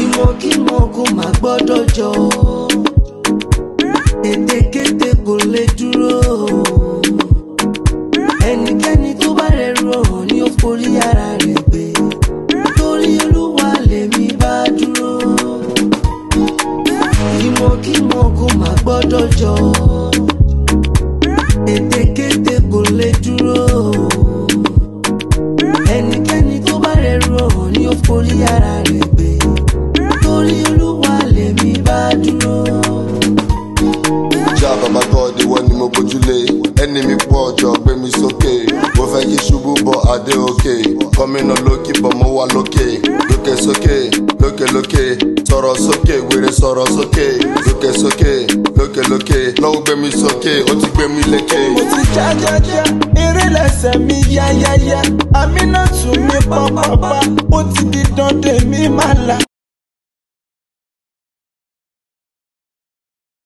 ìwọ mo kò má gbọ́dọ̀ jọ ètekéte kò lè dúró ẹnikẹ́ni tó bá rẹ̀ rọrùn ni ó forí ara rẹ̀ gbé torí olúwa lèmi bá dúró ìwọ mo kò má gbọ́dọ̀ jọ ètekéte kò lè dúró ẹnikẹ́ni tó bá rẹ̀ rọrùn ni ó forí ara rẹ̀ gbé. mo gbójúlé ẹni mi pọ̀ ọjọ́ gbé mi sókè mo fẹ́ kí ṣubú bọ̀ adé òkè kọ́mínà lókè bọ̀ mo wà lókè lókè sókè lókè lókè sọ̀rọ̀ sókè wèrè sọ̀rọ̀ sókè lókè sókè lókè lókè lọ́wọ́ gbé mi sókè ó ti gbé mi lékè. mo ti jájájá eré lẹ́sẹ̀ mi yáyáyá àmì náà tún mi pàápàá ó ti di dandan mi máa là.